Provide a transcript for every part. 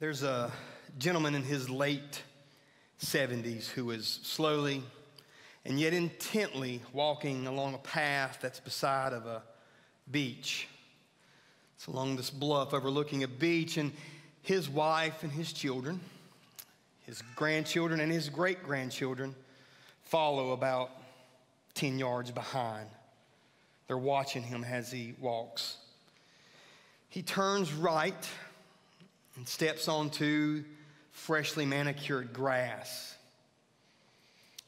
There's a gentleman in his late 70s who is slowly and yet intently walking along a path that's beside of a beach. It's along this bluff overlooking a beach, and his wife and his children, his grandchildren and his great grandchildren follow about 10 yards behind. They're watching him as he walks. He turns right and steps onto freshly manicured grass.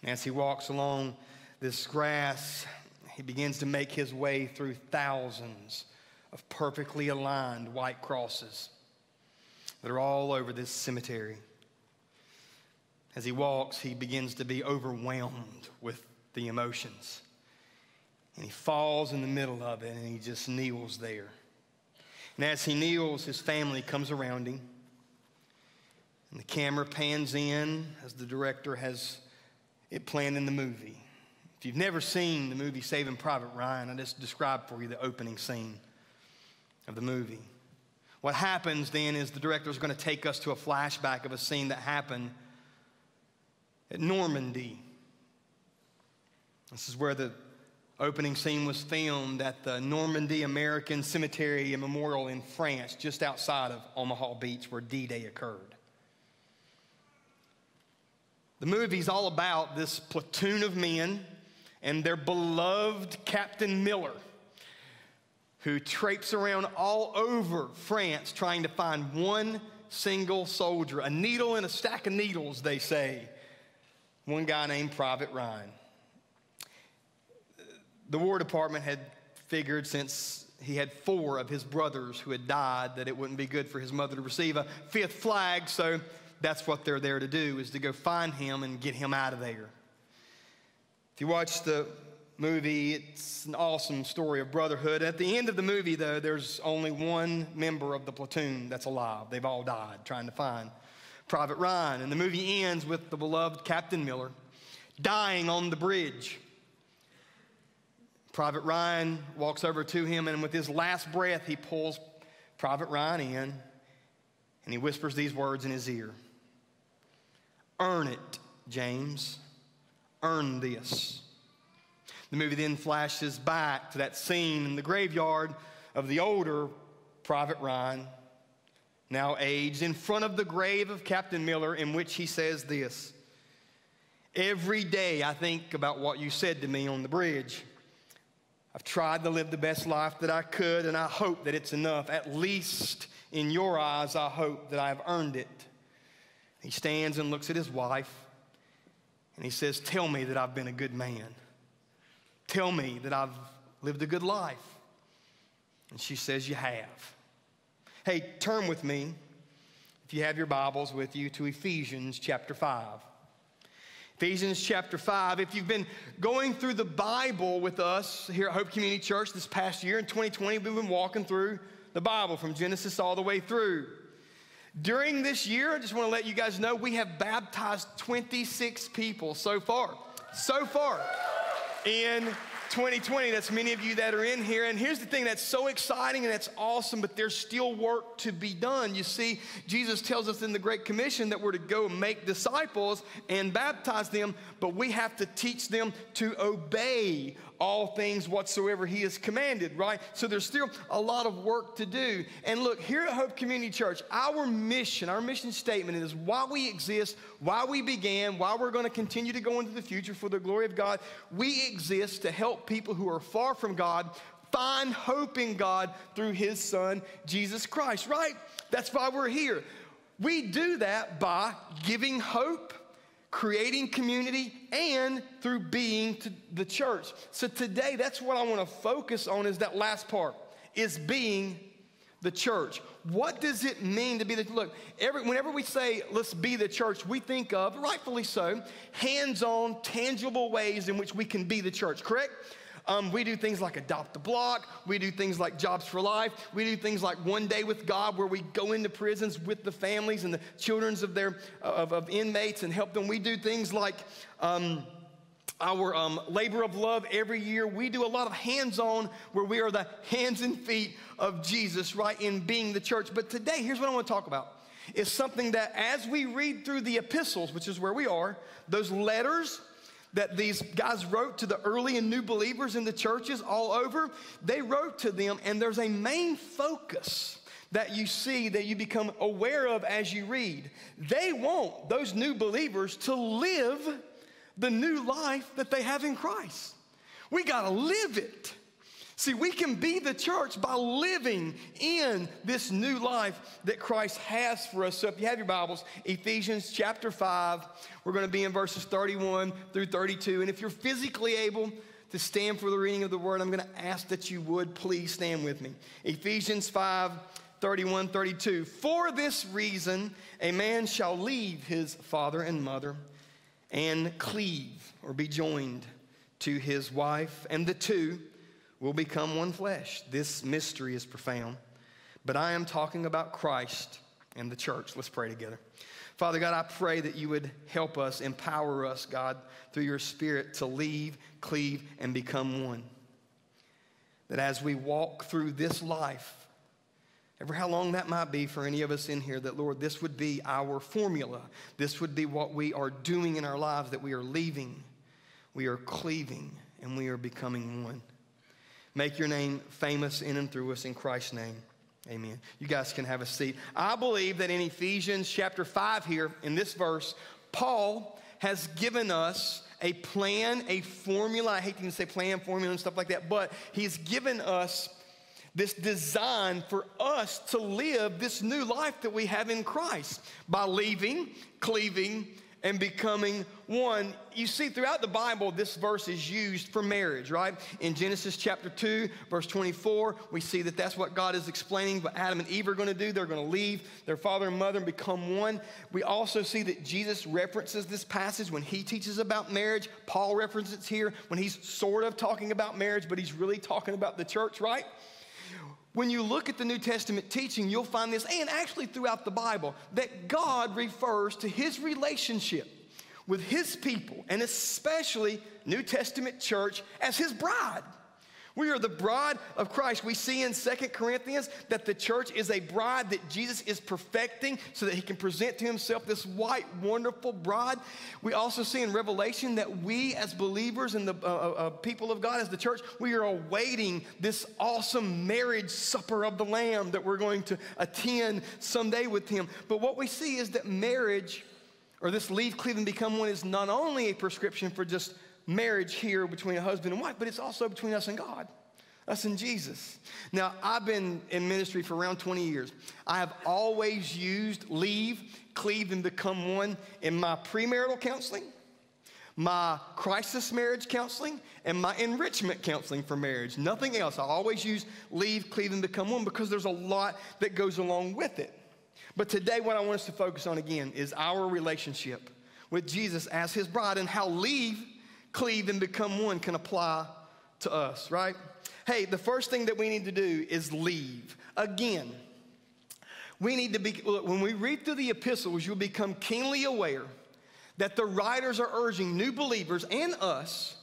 And as he walks along this grass, he begins to make his way through thousands of perfectly aligned white crosses that are all over this cemetery. As he walks, he begins to be overwhelmed with the emotions. And he falls in the middle of it and he just kneels there. And as he kneels, his family comes around him. And the camera pans in as the director has it planned in the movie. If you've never seen the movie Saving Private Ryan, I just described for you the opening scene of the movie. What happens then is the director is going to take us to a flashback of a scene that happened at Normandy. This is where the opening scene was filmed at the Normandy American Cemetery and Memorial in France, just outside of Omaha Beach, where D Day occurred. The movie's all about this platoon of men and their beloved Captain Miller, who traipses around all over France trying to find one single soldier, a needle in a stack of needles, they say. One guy named Private Ryan. The War Department had figured since he had four of his brothers who had died that it wouldn't be good for his mother to receive a fifth flag, so that's what they're there to do, is to go find him and get him out of there. If you watch the movie, it's an awesome story of brotherhood. At the end of the movie, though, there's only one member of the platoon that's alive. They've all died trying to find Private Ryan. And the movie ends with the beloved Captain Miller dying on the bridge. Private Ryan walks over to him, and with his last breath, he pulls Private Ryan in and he whispers these words in his ear Earn it, James. Earn this. The movie then flashes back to that scene in the graveyard of the older Private Ryan, now aged, in front of the grave of Captain Miller, in which he says this Every day I think about what you said to me on the bridge. I've tried to live the best life that I could, and I hope that it's enough. At least in your eyes, I hope that I have earned it. He stands and looks at his wife and he says, Tell me that I've been a good man. Tell me that I've lived a good life. And she says, You have. Hey, turn with me, if you have your Bibles with you, to Ephesians chapter 5. Ephesians chapter 5. If you've been going through the Bible with us here at Hope Community Church this past year in 2020, we've been walking through the Bible from Genesis all the way through. During this year, I just want to let you guys know we have baptized 26 people so far. So far. In 2020, that's many of you that are in here. And here's the thing that's so exciting and that's awesome, but there's still work to be done. You see, Jesus tells us in the Great Commission that we're to go make disciples and baptize them, but we have to teach them to obey all things whatsoever he has commanded, right? So there's still a lot of work to do. And look, here at Hope Community Church, our mission, our mission statement is why we exist, why we began, why we're going to continue to go into the future for the glory of God. We exist to help people who are far from God find hope in God through his son, Jesus Christ, right? That's why we're here. We do that by giving hope creating community, and through being to the church. So today, that's what I want to focus on is that last part, is being the church. What does it mean to be the look? Every, whenever we say let's be the church, we think of rightfully so, hands-on, tangible ways in which we can be the church. Correct? Um, we do things like Adopt the Block. We do things like Jobs for Life. We do things like One Day with God, where we go into prisons with the families and the children of their of, of inmates and help them. We do things like um, our um, labor of love every year. We do a lot of hands on where we are the hands and feet of Jesus, right, in being the church. But today, here's what I want to talk about is something that as we read through the epistles, which is where we are, those letters that these guys wrote to the early and new believers in the churches all over, they wrote to them, and there's a main focus that you see that you become aware of as you read. They want those new believers to live the new life that they have in Christ. We got to live it. See, we can be the church by living in this new life that Christ has for us. So if you have your Bibles, Ephesians chapter 5, we're going to be in verses 31 through 32. And if you're physically able to stand for the reading of the word, I'm going to ask that you would please stand with me. Ephesians 5, 31, 32. For this reason, a man shall leave his father and mother and cleave or be joined to his wife, and the two will become one flesh. This mystery is profound. But I am talking about Christ and the church. Let's pray together. Father God, I pray that you would help us, empower us, God, through your Spirit to leave, cleave, and become one. That as we walk through this life, ever how long that might be for any of us in here, that Lord, this would be our formula. This would be what we are doing in our lives, that we are leaving, we are cleaving, and we are becoming one. Make your name famous in and through us in Christ's name. Amen. You guys can have a seat. I believe that in Ephesians chapter 5 here, in this verse, Paul has given us a plan, a formula. I hate to even say plan, formula, and stuff like that, but he's given us this design for us to live this new life that we have in Christ by leaving, cleaving, and becoming one. You see, throughout the Bible, this verse is used for marriage, right? In Genesis chapter 2, verse 24, we see that that's what God is explaining what Adam and Eve are going to do. They're going to leave their father and mother and become one. We also see that Jesus references this passage when he teaches about marriage. Paul references it here when he's sort of talking about marriage, but he's really talking about the church, right? When you look at the New Testament teaching, you'll find this, and actually throughout the Bible, that God refers to his relationship with his people, and especially New Testament church, as his bride. We are the bride of Christ. We see in Second Corinthians that the church is a bride that Jesus is perfecting so that he can present to himself this white, wonderful bride. We also see in Revelation that we, as believers and the uh, uh, uh, people of God, as the church, we are awaiting this awesome marriage supper of the Lamb that we're going to attend someday with him. But what we see is that marriage, or this leave, cleave, and become one, is not only a prescription for just marriage here between a husband and wife, but it's also between us and God, us and Jesus. Now, I've been in ministry for around 20 years. I have always used leave, cleave, and become one in my premarital counseling, my crisis marriage counseling, and my enrichment counseling for marriage. Nothing else. I always use leave, cleave, and become one because there's a lot that goes along with it. But today, what I want us to focus on again is our relationship with Jesus as his bride and how leave cleave and become one can apply to us, right? Hey, the first thing that we need to do is leave. Again, we need to be, when we read through the epistles, you'll become keenly aware that the writers are urging new believers and us,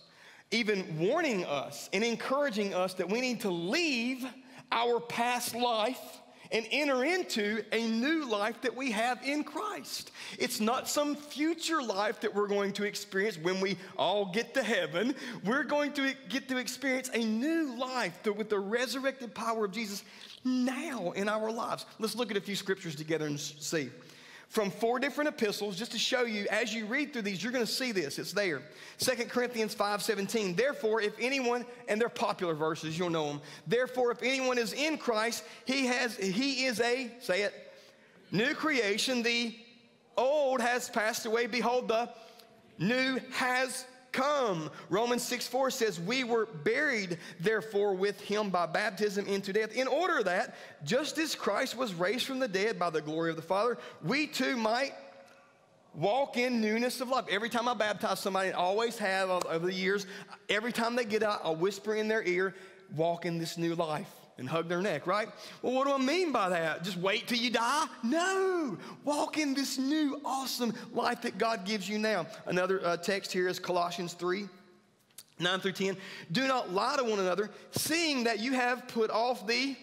even warning us and encouraging us that we need to leave our past life and enter into a new life that we have in Christ. It's not some future life that we're going to experience when we all get to heaven. We're going to get to experience a new life with the resurrected power of Jesus now in our lives. Let's look at a few scriptures together and see from four different epistles just to show you as you read through these you're going to see this. It's there. 2 corinthians 5.17 therefore if anyone and they're popular verses you'll know them therefore if anyone is in christ he has he is a say it new creation. The old has passed away. Behold the new has come. Romans 6 4 says, We were buried, therefore, with him by baptism into death, in order that, just as Christ was raised from the dead by the glory of the Father, we too might walk in newness of life. Every time I baptize somebody, I always have over the years, every time they get out, I'll whisper in their ear, walk in this new life and hug their neck, right? Well, what do I mean by that? Just wait till you die? No. Walk in this new, awesome life that God gives you now. Another uh, text here is Colossians 3 9 through 10. Do not lie to one another, seeing that you have put off the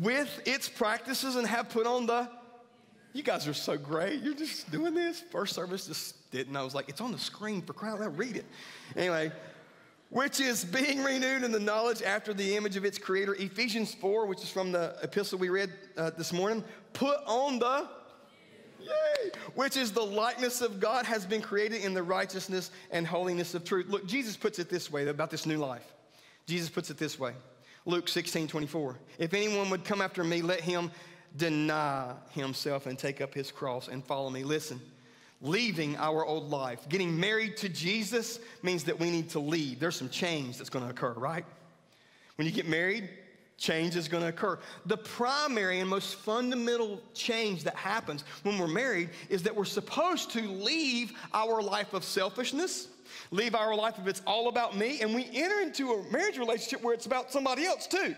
with its practices and have put on the You guys are so great. You're just doing this. First service just didn't. I was like, it's on the screen for crying out Read it. Anyway, which is being renewed in the knowledge after the image of its creator. Ephesians 4, which is from the epistle we read uh, this morning. Put on the Yay! Which is the likeness of God has been created in the righteousness and holiness of truth. Look, Jesus puts it this way about this new life. Jesus puts it this way Luke 16, 24. If anyone would come after me, let him deny himself and take up his cross and follow me. Listen, leaving our old life, getting married to Jesus means that we need to leave. There's some change that's going to occur, right? When you get married, change is going to occur. The primary and most fundamental change that happens when we're married is that we're supposed to leave our life of selfishness, leave our life of it's all about me, and we enter into a marriage relationship where it's about somebody else too,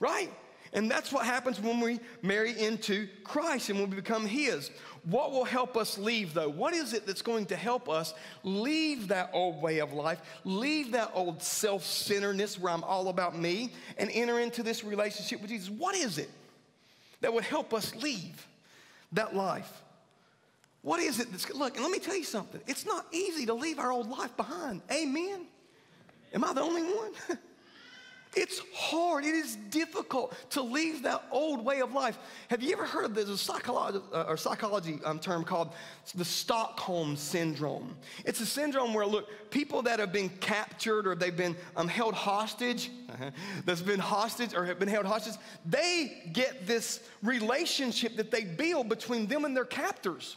right? And that's what happens when we marry into Christ and when we become His. What will help us leave, though? What is it that's going to help us leave that old way of life, leave that old self centeredness where I'm all about me, and enter into this relationship with Jesus? What is it that would help us leave that life? What is it that's, look, and let me tell you something. It's not easy to leave our old life behind. Amen? Am I the only one? It's hard. It is difficult to leave that old way of life. Have you ever heard of this a psychology, uh, or psychology um, term called the Stockholm syndrome? It's a syndrome where, look, people that have been captured or they've been um, held hostage, uh-huh, that's been hostage or have been held hostage, they get this relationship that they build between them and their captors.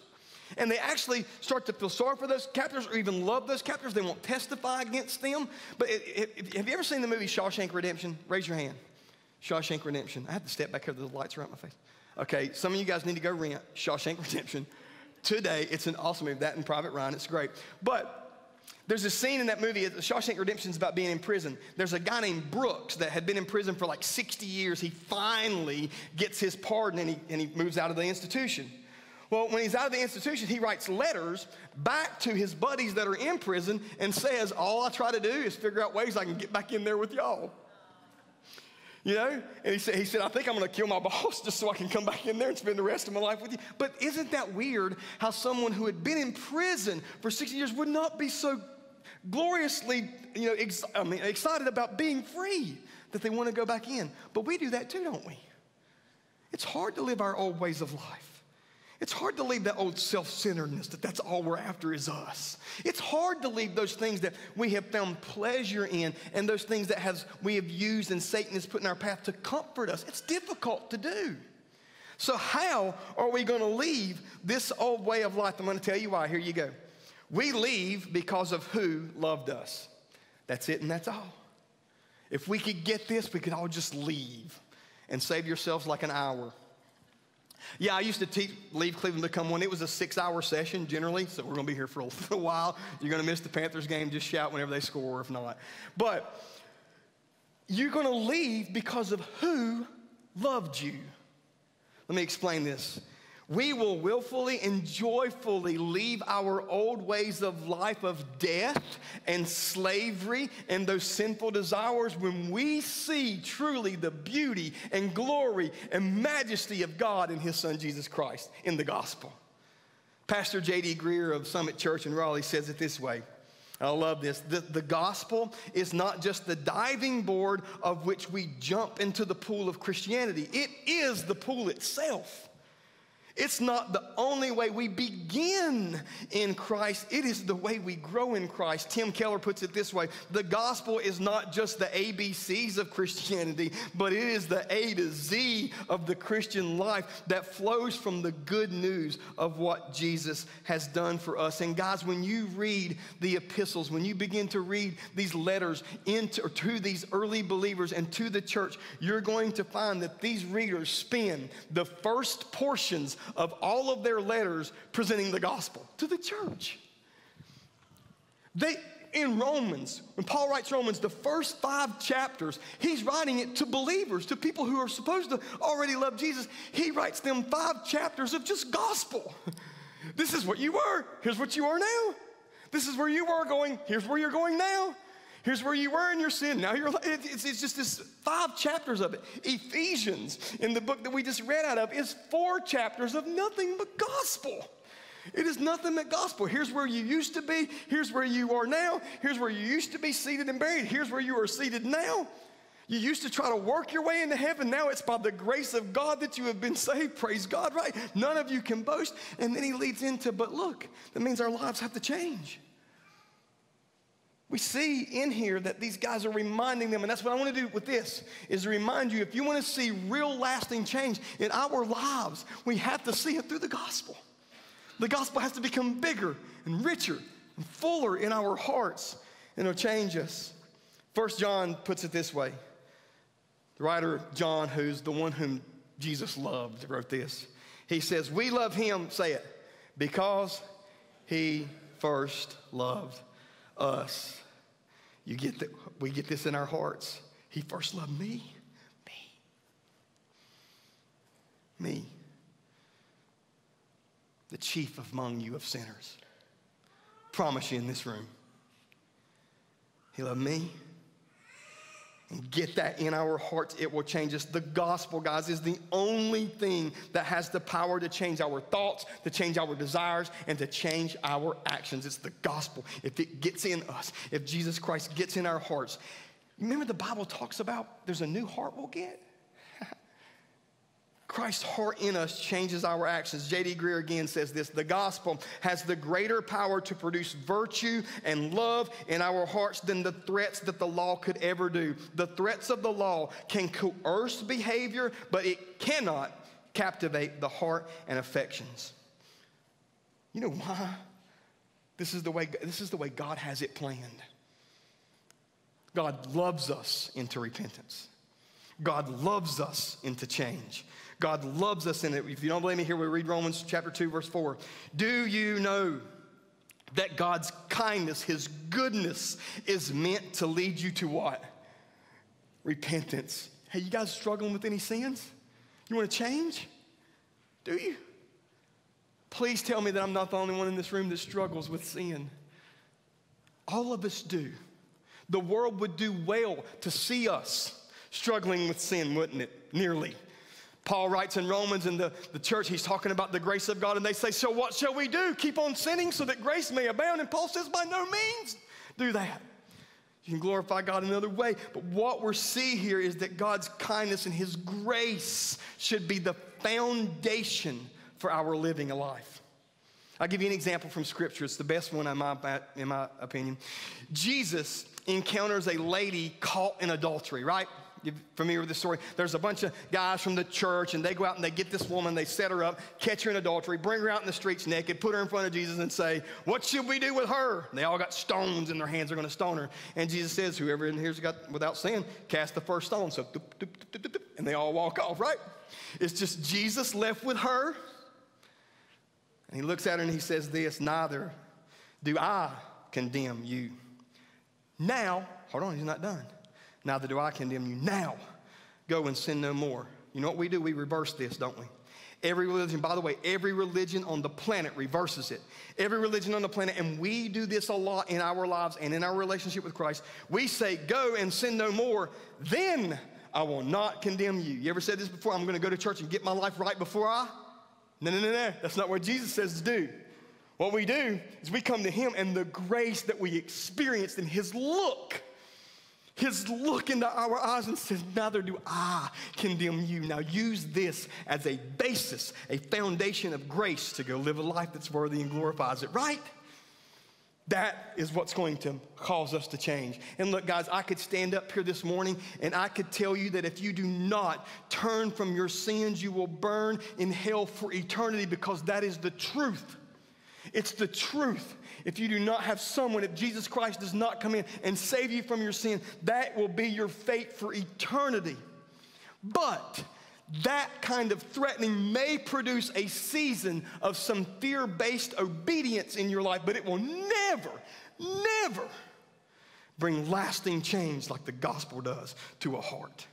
And they actually start to feel sorry for those captors or even love those captors. They won't testify against them. But it, it, have you ever seen the movie Shawshank Redemption? Raise your hand. Shawshank Redemption. I have to step back here, the lights are out my face. Okay, some of you guys need to go rent Shawshank Redemption today. It's an awesome movie. That and Private Ryan, it's great. But there's a scene in that movie, Shawshank Redemption is about being in prison. There's a guy named Brooks that had been in prison for like 60 years. He finally gets his pardon and he, and he moves out of the institution. Well, when he's out of the institution, he writes letters back to his buddies that are in prison and says, All I try to do is figure out ways I can get back in there with y'all. You know? And he said, he said I think I'm going to kill my boss just so I can come back in there and spend the rest of my life with you. But isn't that weird how someone who had been in prison for 60 years would not be so gloriously you know, ex- I mean, excited about being free that they want to go back in? But we do that too, don't we? It's hard to live our old ways of life. It's hard to leave that old self centeredness that that's all we're after is us. It's hard to leave those things that we have found pleasure in and those things that has, we have used and Satan has put in our path to comfort us. It's difficult to do. So, how are we going to leave this old way of life? I'm going to tell you why. Here you go. We leave because of who loved us. That's it, and that's all. If we could get this, we could all just leave and save yourselves like an hour. Yeah, I used to teach, leave cleave and become one. It was a six hour session generally, so we're going to be here for a little while. You're going to miss the Panthers game, just shout whenever they score, if not. But you're going to leave because of who loved you. Let me explain this we will willfully and joyfully leave our old ways of life of death and slavery and those sinful desires when we see truly the beauty and glory and majesty of God in His Son Jesus Christ in the gospel. Pastor J.D. Greear of Summit Church in Raleigh says it this way. I love this. The, the gospel is not just the diving board of which we jump into the pool of Christianity, it is the pool itself. It's not the only way we begin in Christ, it is the way we grow in Christ. Tim Keller puts it this way the gospel is not just the ABCs of Christianity, but it is the A to Z of the Christian life that flows from the good news of what Jesus has done for us. And guys, when you read the epistles, when you begin to read these letters into, to these early believers and to the church, you're going to find that these readers spend the first portions of all of their letters presenting the gospel to the church. They, in Romans, when Paul writes Romans, the first five chapters, he's writing it to believers, to people who are supposed to already love Jesus. He writes them five chapters of just gospel. This is what you were. Here's what you are now. This is where you were going. Here's where you're going now. Here's where you were in your sin. Now you're, it's, it's just this five chapters of it. Ephesians, in the book that we just read out of, is four chapters of nothing but gospel. It is nothing but gospel. Here's where you used to be. Here's where you are now. Here's where you used to be seated and buried. Here's where you are seated now. You used to try to work your way into heaven. Now it's by the grace of God that you have been saved. Praise God, right? None of you can boast. And then he leads into, but look, that means our lives have to change. We see in here that these guys are reminding them, and that's what I want to do with this, is remind you if you want to see real lasting change in our lives, we have to see it through the gospel. The gospel has to become bigger and richer and fuller in our hearts, and it'll change us. First John puts it this way. The writer John, who's the one whom Jesus loved, wrote this. He says, We love him, say it, because he first loved us. You get that we get this in our hearts. He first loved me. Me. Me. The chief among you of sinners. Promise you in this room. He loved me and get that in our hearts, it will change us. The gospel, guys, is the only thing that has the power to change our thoughts, to change our desires, and to change our actions. It's the gospel. If it gets in us, if Jesus Christ gets in our hearts, remember the Bible talks about there's a new heart we'll get? Christ's heart in us changes our actions. J.D. Greear again says this the gospel has the greater power to produce virtue and love in our hearts than the threats that the law could ever do. The threats of the law can coerce behavior, but it cannot captivate the heart and affections. You know why? This is the way, this is the way God has it planned. God loves us into repentance. God loves us into change. God loves us in it. If you don't believe me, here we read Romans chapter 2, verse 4. Do you know that God's kindness, his goodness, is meant to lead you to what? Repentance. Hey, you guys struggling with any sins? You want to change? Do you? Please tell me that I'm not the only one in this room that struggles with sin. All of us do. The world would do well to see us struggling with sin, wouldn't it? Nearly. Paul writes in Romans in the, the church, he's talking about the grace of God, and they say, So what shall we do? Keep on sinning so that grace may abound? And Paul says, By no means do that. You can glorify God another way. But what we see here is that God's kindness and His grace should be the foundation for our living a life. I'll give you an example from Scripture. It's the best one, in my, in my opinion. Jesus encounters a lady caught in adultery, right? You familiar with the story? There's a bunch of guys from the church, and they go out and they get this woman, they set her up, catch her in adultery, bring her out in the streets naked, put her in front of Jesus, and say, What should we do with her? And they all got stones in their hands, they're going to stone her. And Jesus says, Whoever in here's got without sin, cast the first stone. So, doop, doop, doop, and they all walk off, right? It's just Jesus left with her. And he looks at her and he says, This, neither do I condemn you. Now, hold on, he's not done. Neither do I condemn you. Now, go and sin no more. You know what we do? We reverse this, don't we? Every religion, by the way, every religion on the planet reverses it. Every religion on the planet, and we do this a lot in our lives and in our relationship with Christ. We say, Go and sin no more, then I will not condemn you. You ever said this before? I'm going to go to church and get my life right before I? No, no, no, no. That's not what Jesus says to do. What we do is we come to Him, and the grace that we experienced in His look his look into our eyes and says, Neither do I condemn you. Now use this as a basis, a foundation of grace to go live a life that's worthy and glorifies it, right? That is what's going to cause us to change. And look, guys, I could stand up here this morning and I could tell you that if you do not turn from your sins, you will burn in hell for eternity because that is the truth. It's the truth. If you do not have someone, if Jesus Christ does not come in and save you from your sin, that will be your fate for eternity. But that kind of threatening may produce a season of some fear based obedience in your life, but it will never, never bring lasting change like the gospel does to a heart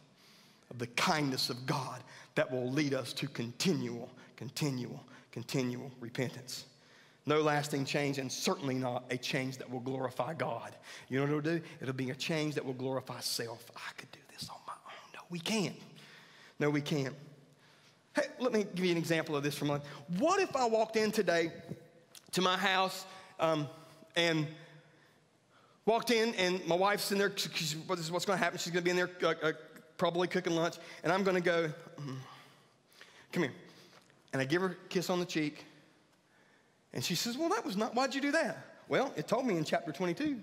of the kindness of God that will lead us to continual, continual, continual repentance. No lasting change, and certainly not a change that will glorify God. You know what it'll do? It'll be a change that will glorify self. I could do this on my own. No, we can't. No, we can't. Hey, let me give you an example of this from life. What if I walked in today to my house um, and walked in and my wife's in there, this is what's going to happen. She's going to be in there uh, uh, probably cooking lunch, and I'm going to go, mm, come here. And I give her a kiss on the cheek, and she says, Well, that was not, why'd you do that? Well, it told me in chapter 22.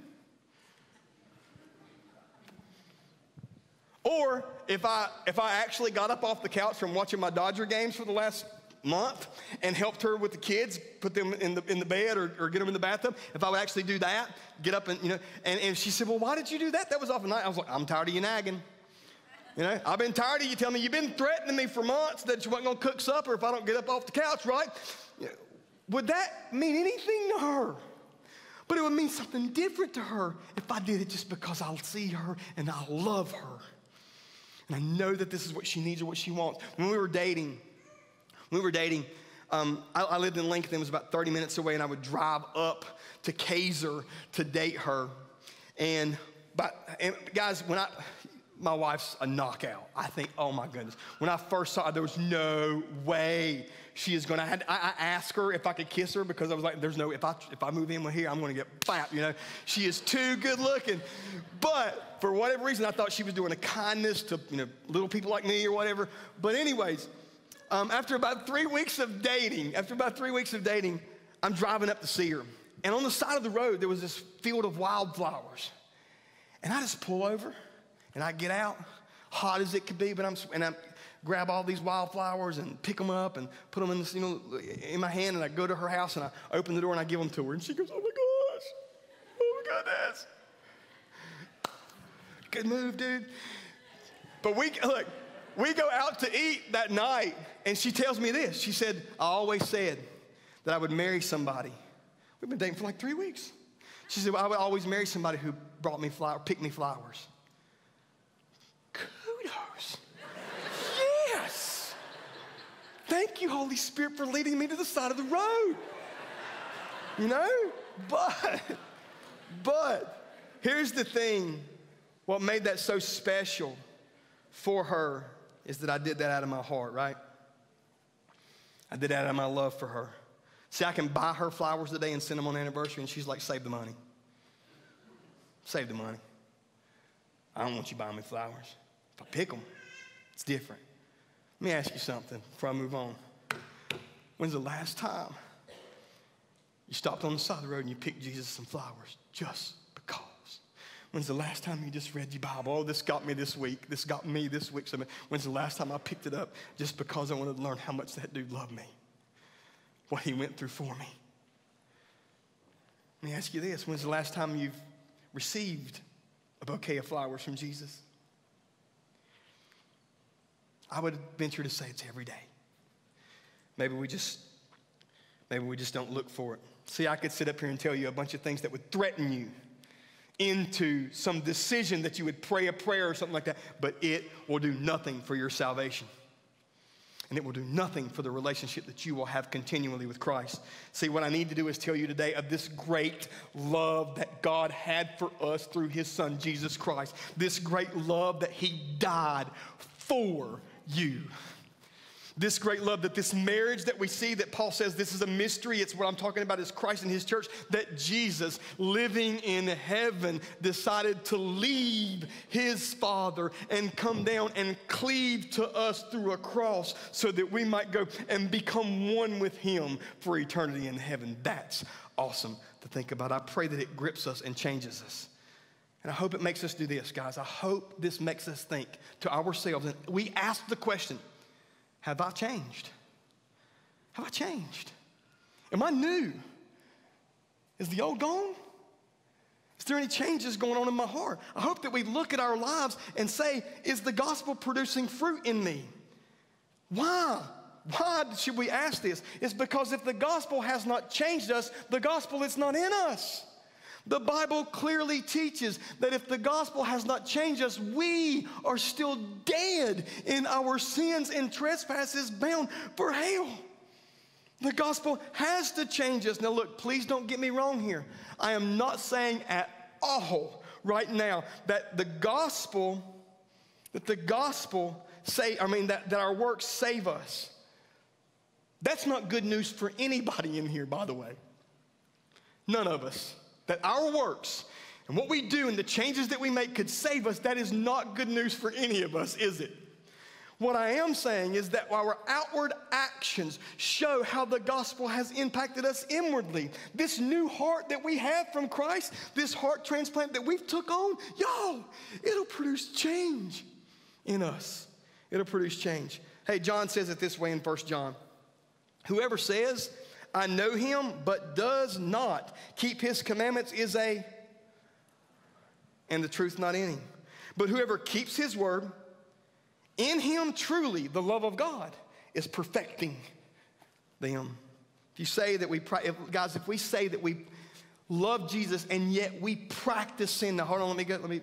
Or if I, if I actually got up off the couch from watching my Dodger games for the last month and helped her with the kids, put them in the, in the bed or, or get them in the bathtub, if I would actually do that, get up and, you know, and, and she said, Well, why did you do that? That was off night. I was like, I'm tired of you nagging. You know, I've been tired of you telling me you've been threatening me for months that you weren't gonna cook supper if I don't get up off the couch, right? Would that mean anything to her? But it would mean something different to her if I did it just because I'll see her and I love her. And I know that this is what she needs or what she wants. When we were dating, when we were dating, um, I, I, lived in Lincoln, it was about 30 minutes away, and I would drive up to Casar to date her. And, but, and guys, when I, my wife's a knockout. I think, oh my goodness. When I first saw her, there was no way she is going to. I, I asked her if I could kiss her because I was like, there's no, if I, if I move in with here, I'm going to get fat, you know. She is too good looking. But for whatever reason, I thought she was doing a kindness to, you know, little people like me or whatever. But, anyways, um, after about three weeks of dating, after about three weeks of dating, I'm driving up to see her. And on the side of the road, there was this field of wildflowers. And I just pull over and I get out, hot as it could be, but I'm, and I grab all these wildflowers and pick them up and put them in, this, you know, in my hand. And I go to her house and I open the door and I give them to her. And she goes, Oh my gosh, oh my goodness. Good move, dude. But we, look, we go out to eat that night, and she tells me this. She said, I always said that I would marry somebody. We've been dating for like three weeks. She said, well, I would always marry somebody who brought me flowers, picked me flowers. Kudos. yes. Thank you, Holy Spirit, for leading me to the side of the road. You know? But, but, here's the thing what made that so special for her is that I did that out of my heart, right? I did that out of my love for her. See, I can buy her flowers today and send them on anniversary, and she's like, save the money. Save the money. I don't want you buying me flowers. If I pick them, it's different. Let me ask you something before I move on. When's the last time you stopped on the side of the road and you picked Jesus some flowers just because? When's the last time you just read your Bible? Oh, this got me this week. This got me this week. When's the last time I picked it up just because I wanted to learn how much that dude loved me? What he went through for me. Let me ask you this when's the last time you've received a bouquet of flowers from Jesus? I would venture to say it's every day. Maybe we just maybe we just don't look for it. See, I could sit up here and tell you a bunch of things that would threaten you into some decision that you would pray a prayer or something like that, but it will do nothing for your salvation. And it will do nothing for the relationship that you will have continually with Christ. See, what I need to do is tell you today of this great love that God had for us through his son, Jesus Christ. This great love that he died for you this great love, that this marriage that we see, that Paul says this is a mystery. It's what I'm talking about is Christ and his church, that Jesus, living in heaven, decided to leave his Father and come down and cleave to us through a cross so that we might go and become one with him for eternity in heaven. That's awesome to think about. I pray that it grips us and changes us. And I hope it makes us do this, guys. I hope this makes us think to ourselves. And we ask the question have I changed? Have I changed? Am I new? Is the old gone? Is there any changes going on in my heart? I hope that we look at our lives and say, is the gospel producing fruit in me? Why? Why should we ask this? It's because if the gospel has not changed us, the gospel is not in us. The Bible clearly teaches that if the gospel has not changed us, we are still dead in our sins and trespasses, bound for hell. The gospel has to change us. Now, look, please don't get me wrong here. I am not saying at all right now that the gospel, that the gospel say, I mean, that, that our works save us. That's not good news for anybody in here, by the way. None of us. That our works and what we do and the changes that we make could save us, that is not good news for any of us, is it? What I am saying is that our outward actions show how the gospel has impacted us inwardly. This new heart that we have from Christ, this heart transplant that we've took on, y'all, it'll produce change in us. It'll produce change. Hey, John says it this way in 1 John. Whoever says, I know him, but does not keep his commandments is a, and the truth not in him. But whoever keeps his word, in him, truly, the love of God is perfecting them. If you say that we, if, guys, if we say that we love Jesus and yet we practice sin, now hold on, let me get, let me,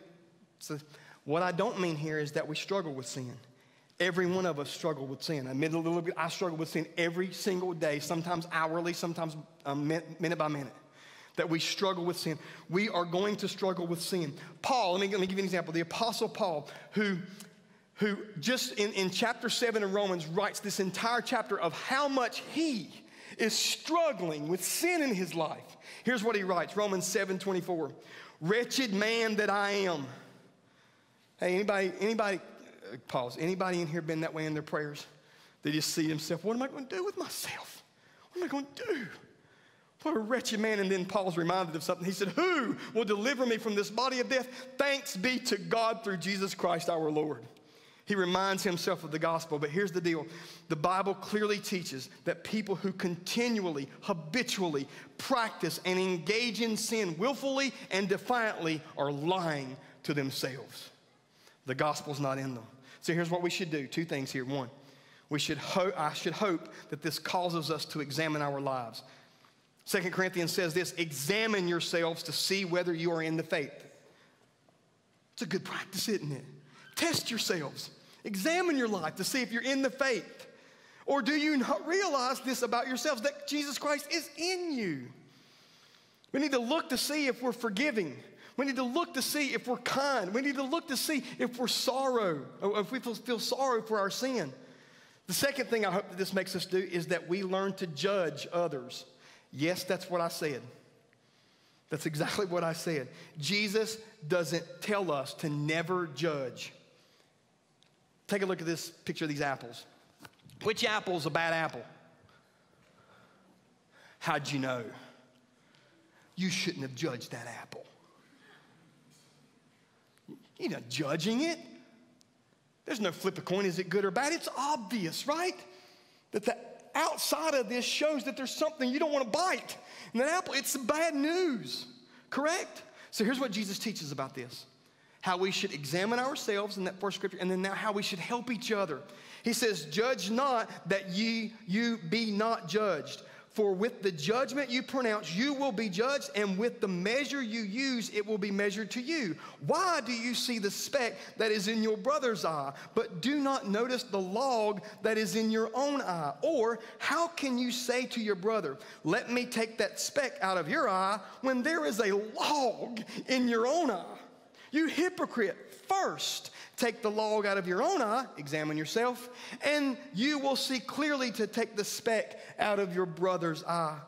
so what I don't mean here is that we struggle with sin. Every one of us struggle with sin. I admit a little bit, I struggle with sin every single day, sometimes hourly, sometimes um, minute by minute. That we struggle with sin. We are going to struggle with sin. Paul, let me, let me give you an example. The Apostle Paul, who who just in, in chapter 7 of Romans writes this entire chapter of how much he is struggling with sin in his life. Here's what he writes Romans 7 24. Wretched man that I am. Hey, anybody, anybody, pause. Anybody in here been that way in their prayers? They just see themselves, what am I going to do with myself? What am I going to do? What a wretched man. And then Paul's reminded of something. He said, Who will deliver me from this body of death? Thanks be to God through Jesus Christ our Lord. He reminds himself of the gospel. But here's the deal the Bible clearly teaches that people who continually, habitually practice and engage in sin willfully and defiantly are lying to themselves. The gospel's not in them. So here's what we should do two things here. One, we should ho- I should hope that this causes us to examine our lives. Second Corinthians says this examine yourselves to see whether you are in the faith. It's a good practice, isn't it? Test yourselves. Examine your life to see if you're in the faith. Or do you not realize this about yourselves that Jesus Christ is in you? We need to look to see if we're forgiving. We need to look to see if we're kind. We need to look to see if we're sorrow, or if we feel, feel sorrow for our sin. The second thing I hope that this makes us do is that we learn to judge others. Yes, that's what I said. That's exactly what I said. Jesus doesn't tell us to never judge. Take a look at this picture of these apples. Which apple's a bad apple? How'd you know? You shouldn't have judged that apple. You're not judging it. There's no flip a coin, is it good or bad? It's obvious, right? That the outside of this shows that there's something you don't want to bite. And that apple, it's bad news, correct? So here's what Jesus teaches about this how we should examine ourselves in that first scripture, and then now how we should help each other. He says, Judge not that ye you be not judged. For with the judgment you pronounce, you will be judged, and with the measure you use, it will be measured to you. Why do you see the speck that is in your brother's eye, but do not notice the log that is in your own eye? Or how can you say to your brother, Let me take that speck out of your eye, when there is a log in your own eye? You hypocrite, first take the log out of your own eye, examine yourself, and you will see clearly to take the speck out of your brother's eye.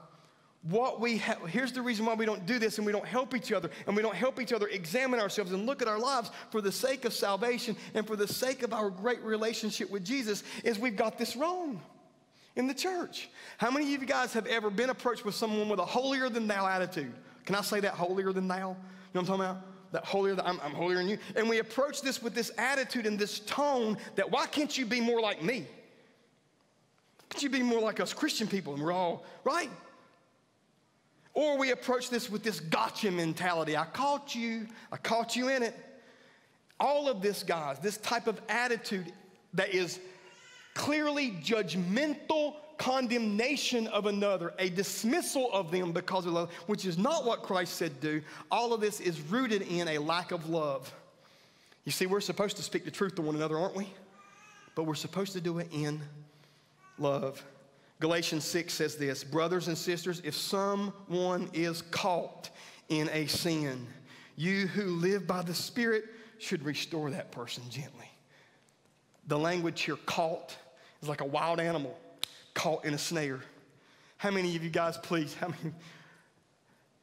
What we ha- here's the reason why we don't do this and we don't help each other and we don't help each other examine ourselves and look at our lives for the sake of salvation and for the sake of our great relationship with Jesus is we've got this wrong in the church. How many of you guys have ever been approached with someone with a holier than thou attitude? Can I say that holier than thou? You know what I'm talking about? That holier, I'm, I'm holier than you. And we approach this with this attitude and this tone that why can't you be more like me? Can't you be more like us Christian people? And we're all, right? Or we approach this with this gotcha mentality. I caught you, I caught you in it. All of this, guys, this type of attitude that is clearly judgmental condemnation of another, a dismissal of them because of love, which is not what Christ said do. All of this is rooted in a lack of love. You see, we're supposed to speak the truth to one another, aren't we? But we're supposed to do it in love. Galatians 6 says this Brothers and sisters, if someone is caught in a sin, you who live by the Spirit should restore that person gently. The language here, caught, is like a wild animal caught in a snare. How many of you guys, please, how many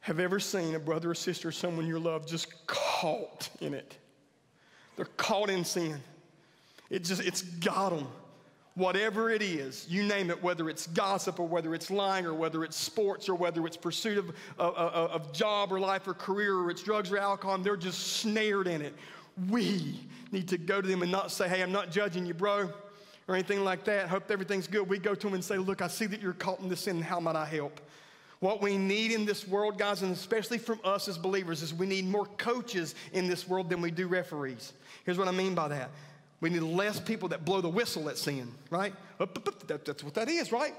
have ever seen a brother or sister or someone you love just caught in it? They're caught in sin. It just, it's got them. Whatever it is, you name it, whether it's gossip or whether it's lying or whether it's sports or whether it's pursuit of, of, of job or life or career or it's drugs or alcohol, they're just snared in it. We need to go to them and not say, hey, I'm not judging you, bro, or anything like that. Hope everything's good. We go to them and say, look, I see that you're caught in this sin. How might I help? What we need in this world, guys, and especially from us as believers, is we need more coaches in this world than we do referees. Here's what I mean by that we need less people that blow the whistle at sin, right? That's what that is, right?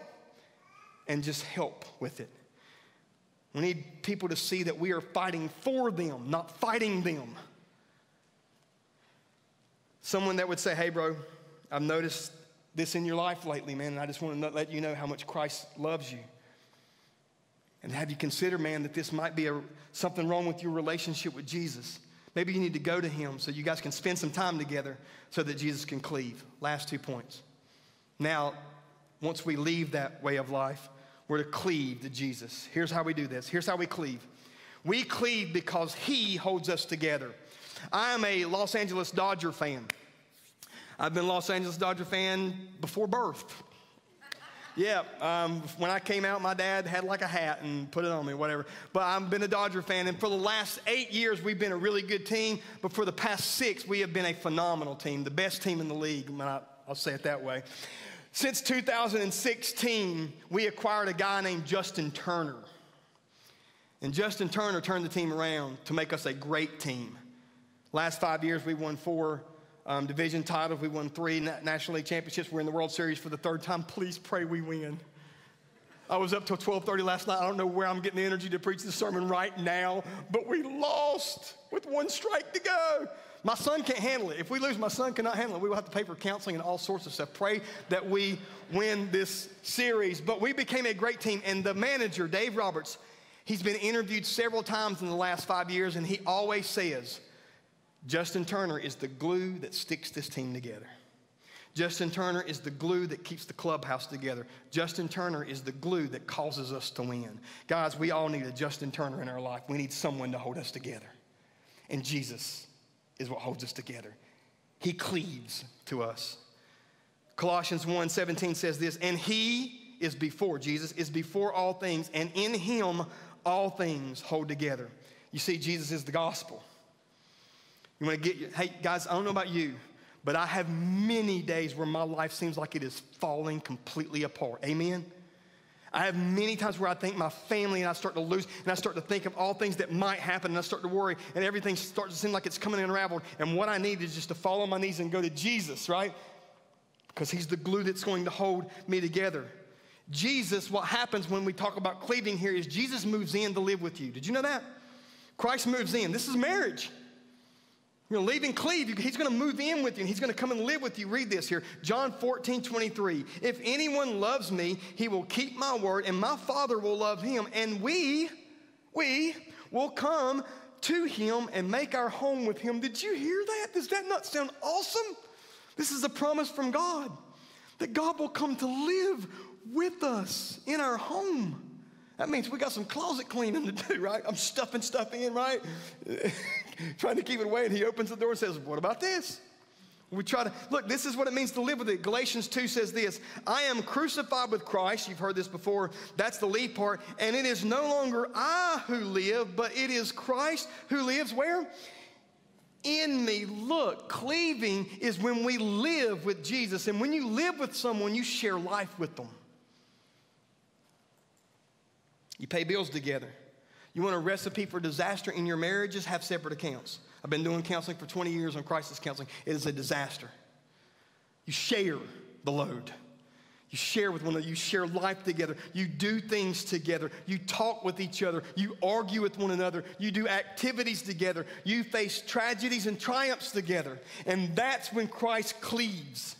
And just help with it. We need people to see that we are fighting for them, not fighting them. Someone that would say, hey, bro, I've noticed this in your life lately, man, and I just want to let you know how much Christ loves you. And have you consider, man, that this might be a, something wrong with your relationship with Jesus? Maybe you need to go to him so you guys can spend some time together so that Jesus can cleave. Last two points. Now, once we leave that way of life, we're to cleave to Jesus. Here's how we do this. Here's how we cleave. We cleave because he holds us together. I am a Los Angeles Dodger fan. I've been a Los Angeles Dodger fan before birth. Yeah, um, when I came out, my dad had like a hat and put it on me, whatever. But I've been a Dodger fan, and for the last eight years, we've been a really good team. But for the past six, we have been a phenomenal team, the best team in the league. I'll say it that way. Since 2016, we acquired a guy named Justin Turner. And Justin Turner turned the team around to make us a great team. Last five years, we won four um, division titles. We won three National League championships. We're in the World Series for the third time. Please pray we win. I was up till 12:30 last night. I don't know where I'm getting the energy to preach the sermon right now, but we lost with one strike to go. My son can't handle it. If we lose, my son cannot handle it. We will have to pay for counseling and all sorts of stuff. Pray that we win this series. But we became a great team, and the manager, Dave Roberts, he's been interviewed several times in the last five years, and he always says, Justin Turner is the glue that sticks this team together. Justin Turner is the glue that keeps the clubhouse together. Justin Turner is the glue that causes us to win. Guys, we all need a Justin Turner in our life. We need someone to hold us together. And Jesus is what holds us together. He cleaves to us. Colossians 1:17 says this, and he is before Jesus is before all things, and in him all things hold together. You see, Jesus is the gospel. You want to get, hey, guys, I don't know about you, but I have many days where my life seems like it is falling completely apart. Amen? I have many times where I think my family and I start to lose, and I start to think of all things that might happen, and I start to worry, and everything starts to seem like it's coming unraveled. And what I need is just to fall on my knees and go to Jesus, right? Because He's the glue that's going to hold me together. Jesus, what happens when we talk about cleaving here is Jesus moves in to live with you. Did you know that? Christ moves in. This is marriage. You're going to leave cleave. He's going to move in with you and he's going to come and live with you. Read this here John 14, 23. If anyone loves me, he will keep my word, and my Father will love him, and we, we will come to him and make our home with him. Did you hear that? Does that not sound awesome? This is a promise from God that God will come to live with us in our home. That means we got some closet cleaning to do, right? I'm stuffing stuff in, right? Trying to keep it away. And he opens the door and says, What about this? We try to look, this is what it means to live with it. Galatians 2 says this I am crucified with Christ. You've heard this before. That's the lead part. And it is no longer I who live, but it is Christ who lives where? In me. Look, cleaving is when we live with Jesus. And when you live with someone, you share life with them. You pay bills together. You want a recipe for disaster in your marriages? Have separate accounts. I've been doing counseling for 20 years on crisis counseling. It is a disaster. You share the load. You share with one another. You share life together. You do things together. You talk with each other. You argue with one another. You do activities together. You face tragedies and triumphs together. And that's when Christ cleaves.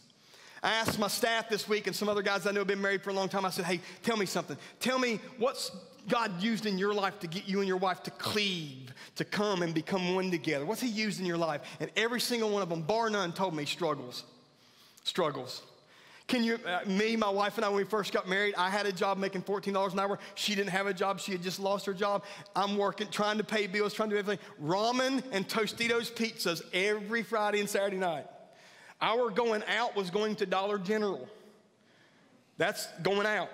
I asked my staff this week and some other guys I know have been married for a long time. I said, hey, tell me something. Tell me what's God used in your life to get you and your wife to cleave, to come and become one together? What's He used in your life? And every single one of them, bar none, told me struggles. Struggles. Can you, uh, me, my wife and I, when we first got married, I had a job making $14 an hour. She didn't have a job. She had just lost her job. I'm working, trying to pay bills, trying to do everything. Ramen and Totino's pizzas every Friday and Saturday night. Our going out was going to Dollar General. That's going out.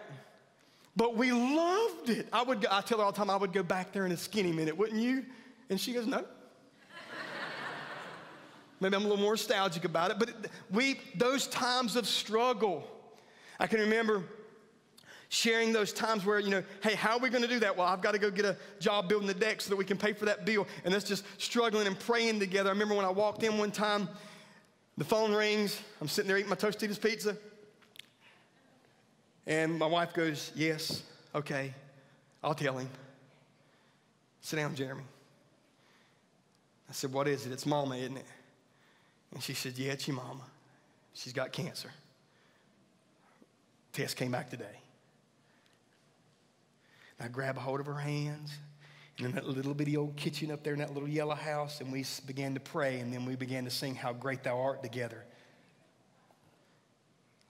But we loved it. I would, go, I tell her all the time, I would go back there in a skinny minute, wouldn't you? And she goes, no. Maybe I'm a little more nostalgic about it, but we, those times of struggle, I can remember sharing those times where, you know, hey, how are we going to do that? Well, I've got to go get a job building the deck so that we can pay for that bill. And that's just struggling and praying together. I remember when I walked in one time, the phone rings. I'm sitting there eating my Totino's pizza. And my wife goes, Yes, okay, I'll tell him. Sit down, Jeremy. I said, What is it? It's mama, isn't it? And she said, Yeah, it's your mama. She's got cancer. Test came back today. And I grab a hold of her hands, and in that little bitty old kitchen up there in that little yellow house, and we began to pray, and then we began to sing How Great Thou Art together.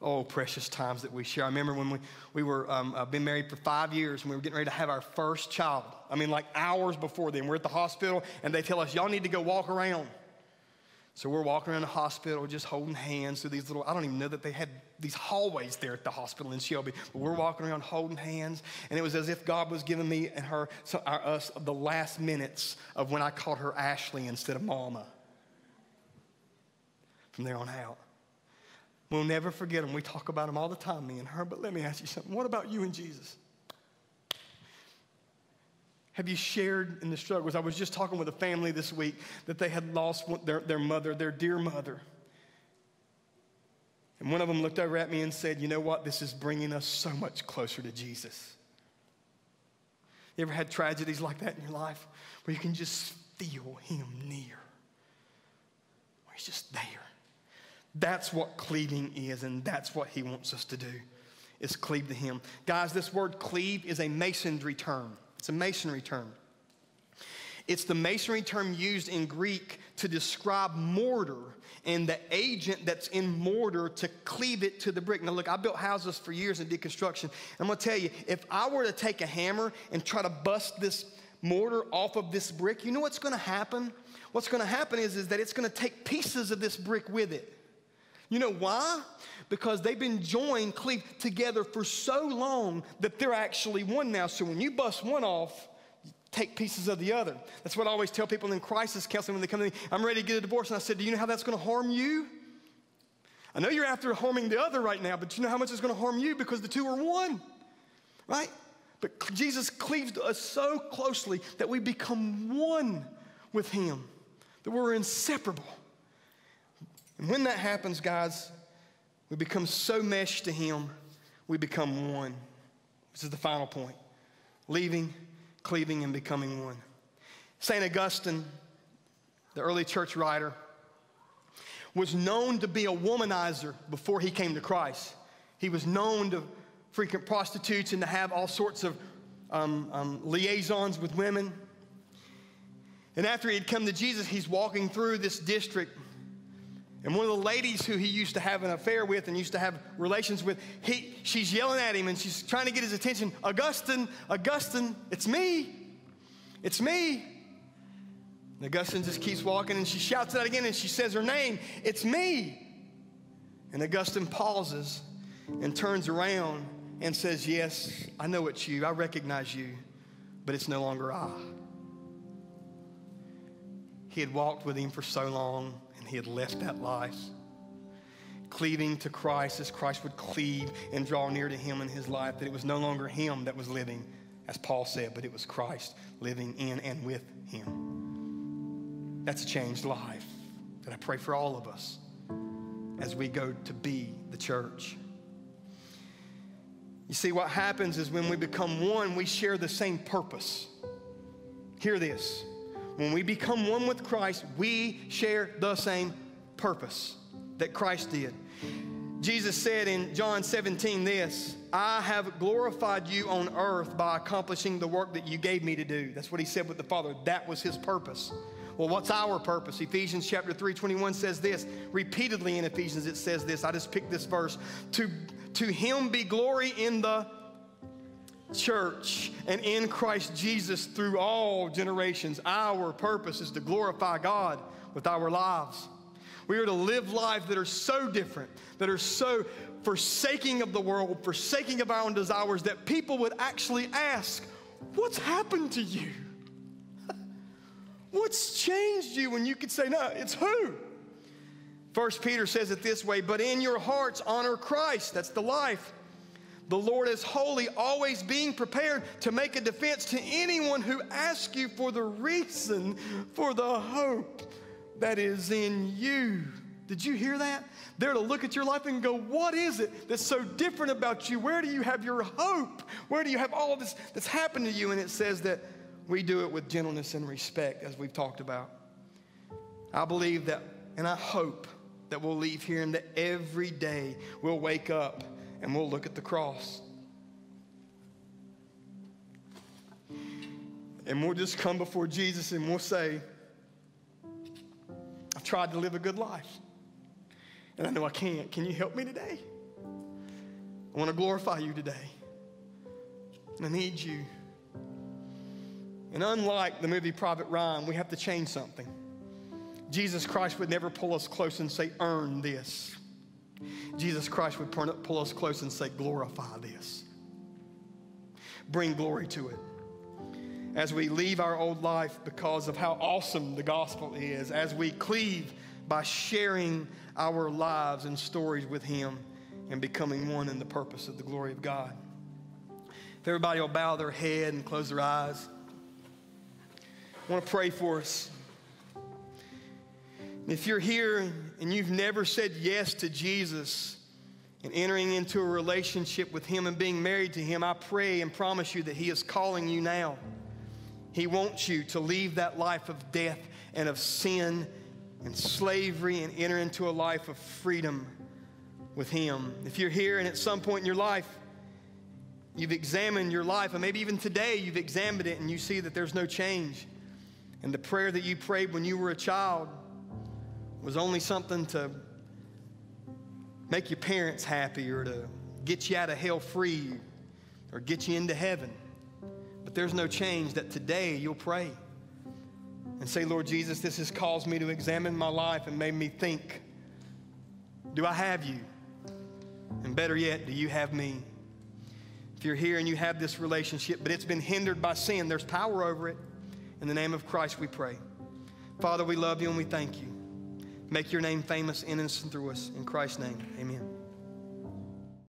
Oh, precious times that we share. I remember when we, we were, um, uh, been married for five years and we were getting ready to have our first child. I mean, like hours before then. We're at the hospital and they tell us, y'all need to go walk around. So we're walking around the hospital just holding hands through these little, I don't even know that they had these hallways there at the hospital in Shelby, but we're walking around holding hands. And it was as if God was giving me and her, so our, us, the last minutes of when I called her Ashley instead of Mama. From there on out. We'll never forget them. We talk about them all the time, me and her. But let me ask you something. What about you and Jesus? Have you shared in the struggles? I was just talking with a family this week that they had lost their, their mother, their dear mother. And one of them looked over at me and said, You know what? This is bringing us so much closer to Jesus. You ever had tragedies like that in your life where you can just feel Him near? Where He's just there. That's what cleaving is, and that's what He wants us to do, is cleave to Him. Guys, this word cleave is a masonry term. It's a masonry term. It's the masonry term used in Greek to describe mortar and the agent that's in mortar to cleave it to the brick. Now, look, I built houses for years and did construction. I'm gonna tell you, if I were to take a hammer and try to bust this mortar off of this brick, you know what's gonna happen? What's gonna happen is, is that it's gonna take pieces of this brick with it. You know why? Because they've been joined, cleaved together for so long that they're actually one now. So when you bust one off, take pieces of the other. That's what I always tell people in crisis counseling when they come to me. I'm ready to get a divorce. And I said, Do you know how that's going to harm you? I know you're after harming the other right now, but you know how much it's going to harm you because the two are one, right? But Jesus cleaves to us so closely that we become one with Him, that we're inseparable. And when that happens, guys, we become so meshed to Him, we become one. This is the final point leaving, cleaving, and becoming one. St. Augustine, the early church writer, was known to be a womanizer before he came to Christ. He was known to frequent prostitutes and to have all sorts of um, um, liaisons with women. And after he had come to Jesus, he's walking through this district and one of the ladies who he used to have an affair with and used to have relations with, he, she's yelling at him and she's trying to get his attention. Augustine, Augustine, it's me. It's me. And Augustine just keeps walking and she shouts out again and she says her name. It's me. And Augustine pauses and turns around and says, Yes, I know it's you. I recognize you, but it's no longer I. He had walked with him for so long and he had left that life. Cleaving to Christ as Christ would cleave and draw near to him in his life, that it was no longer him that was living, as Paul said, but it was Christ living in and with him. That's a changed life that I pray for all of us as we go to be the church. You see, what happens is when we become one, we share the same purpose. Hear this when we become one with Christ, we share the same purpose that Christ did. Jesus said in John 17 this I have glorified you on earth by accomplishing the work that you gave me to do. That's what he said with the Father. That was his purpose. Well, what's our purpose? Ephesians chapter 3, 21 says this. Repeatedly in Ephesians, it says this. I just picked this verse. To, to him be glory in the church and in Christ Jesus through all generations. Our purpose is to glorify God with our lives. We are to live lives that are so different, that are so forsaking of the world, forsaking of our own desires, that people would actually ask, What's happened to you? What's changed you when you could say, No, it's who? First Peter says it this way, but in your hearts honor Christ. That's the life. The Lord is holy, always being prepared to make a defense to anyone who asks you for the reason for the hope that is in you. Did you hear that? They're to look at your life and go, What is it that's so different about you? Where do you have your hope? Where do you have all this that's happened to you? And it says that we do it with gentleness and respect, as we've talked about. I believe that, and I hope that we'll leave here and that every day we'll wake up and we'll look at the cross. And we'll just come before Jesus and we'll say, I've tried to live a good life. And I know I can't. Can you help me today? I want to glorify you today. I need you. And unlike the movie Private Ryan, we have to change something. Jesus Christ would never pull us close and say, earn this. Jesus Christ would pull us close and say, glorify this. Bring glory to it as we leave our old life because of how awesome the gospel is, as we cleave by sharing our lives and stories with Him and becoming one in the purpose of the glory of God. If everybody will bow their head and close their eyes, I want to pray for us. If you're here and you've never said yes to Jesus and entering into a relationship with Him and being married to Him, I pray and promise you that He is calling you now. He wants you to leave that life of death and of sin and slavery and enter into a life of freedom with Him. If you're here and at some point in your life, you've examined your life, and maybe even today you've examined it and you see that there's no change, and the prayer that you prayed when you were a child was only something to make your parents happy or to get you out of hell free or get you into heaven. But there's no change that today you'll pray and say, Lord Jesus, this has caused me to examine my life and made me think do I have you? And better yet, do you have me? If you're here and you have this relationship, but it's been hindered by sin, there's power over it. In the name of Christ, we pray. Father, we love you and we thank you. Make your name famous in and through us. In Christ's name, amen.